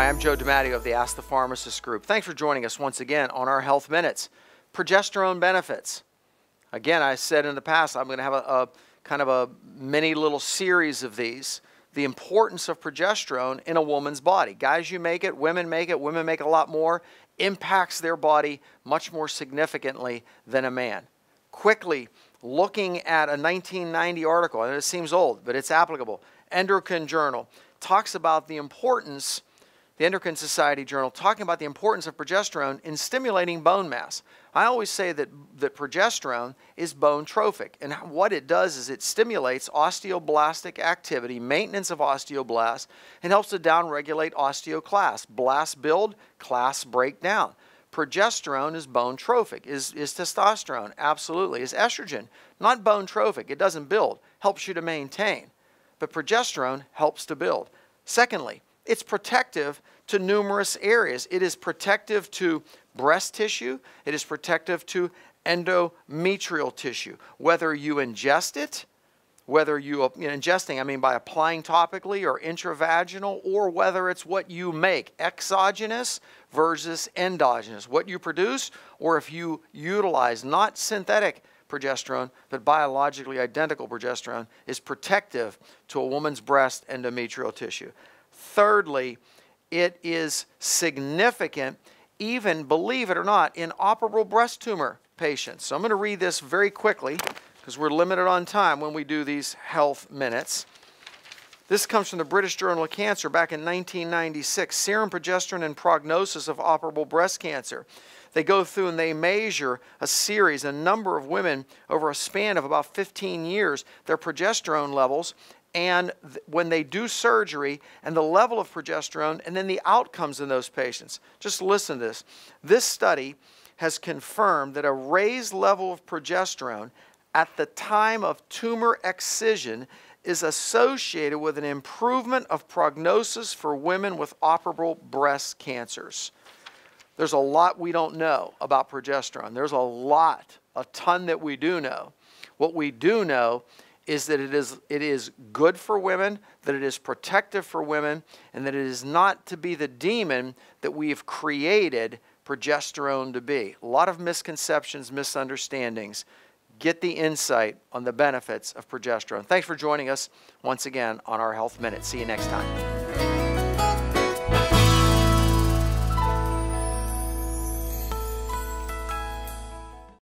I'm Joe DiMatteo of the Ask the Pharmacist Group. Thanks for joining us once again on our Health Minutes. Progesterone benefits. Again, I said in the past I'm going to have a, a kind of a mini little series of these. The importance of progesterone in a woman's body. Guys, you make it, women make it, women make a lot more, impacts their body much more significantly than a man. Quickly, looking at a 1990 article, and it seems old, but it's applicable. Endocrine Journal talks about the importance, the Endocrine Society Journal, talking about the importance of progesterone in stimulating bone mass. I always say that, that progesterone is bone trophic, and what it does is it stimulates osteoblastic activity, maintenance of osteoblasts, and helps to downregulate osteoclast. Blast build, clasts breakdown. Progesterone is bone trophic. Is, is testosterone? Absolutely. Is estrogen? Not bone trophic. It doesn't build, helps you to maintain. But progesterone helps to build. Secondly, it's protective to numerous areas. It is protective to breast tissue, it is protective to endometrial tissue. Whether you ingest it, whether you, uh, you know, ingesting, I mean by applying topically or intravaginal, or whether it's what you make, exogenous versus endogenous, what you produce, or if you utilize not synthetic progesterone, but biologically identical progesterone, is protective to a woman's breast endometrial tissue. Thirdly, it is significant, even, believe it or not, in operable breast tumor patients. So I'm going to read this very quickly because we're limited on time when we do these health minutes. This comes from the British Journal of Cancer back in 1996 Serum Progesterone and Prognosis of Operable Breast Cancer. They go through and they measure a series, a number of women over a span of about 15 years, their progesterone levels, and when they do surgery and the level of progesterone and then the outcomes in those patients. Just listen to this. This study has confirmed that a raised level of progesterone at the time of tumor excision is associated with an improvement of prognosis for women with operable breast cancers. There's a lot we don't know about progesterone. There's a lot, a ton that we do know. What we do know is that it is, it is good for women, that it is protective for women, and that it is not to be the demon that we have created progesterone to be. A lot of misconceptions, misunderstandings get the insight on the benefits of progesterone. Thanks for joining us once again on our Health Minute. See you next time.